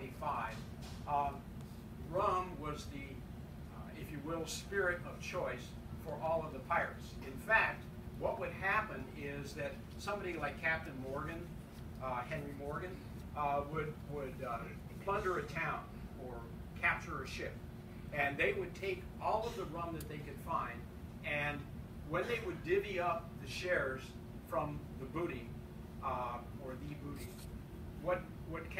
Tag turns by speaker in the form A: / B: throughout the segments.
A: 1825, um, rum was the, uh, if you will, spirit of choice for all of the pirates. In fact, what would happen is that somebody like Captain Morgan, uh, Henry Morgan, uh, would, would uh, plunder a town or capture a ship. And they would take all of the rum that they could find, and when they would divvy up the shares from the booty, uh,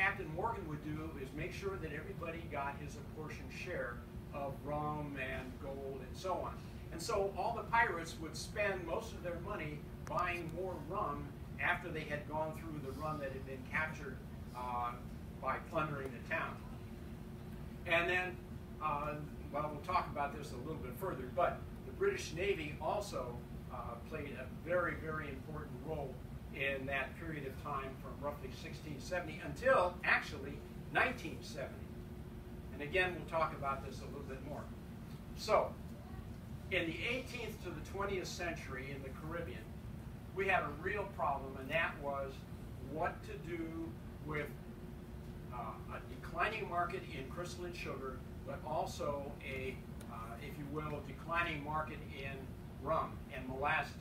A: Captain Morgan would do is make sure that everybody got his apportioned share of rum and gold and so on. And so all the pirates would spend most of their money buying more rum after they had gone through the rum that had been captured uh, by plundering the town. And then, uh, well, we'll talk about this a little bit further, but the British Navy also uh, played a very, very important role in that period of time from roughly 1670 until actually 1970. And again, we'll talk about this a little bit more. So, in the 18th to the 20th century in the Caribbean, we had a real problem, and that was what to do with uh, a declining market in crystalline sugar, but also a, uh, if you will, declining market in rum and molasses.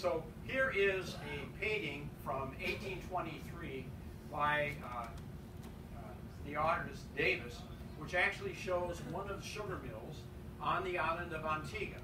A: So here is a painting from 1823 by uh, uh, the artist Davis, which actually shows one of the sugar mills on the island of Antigua.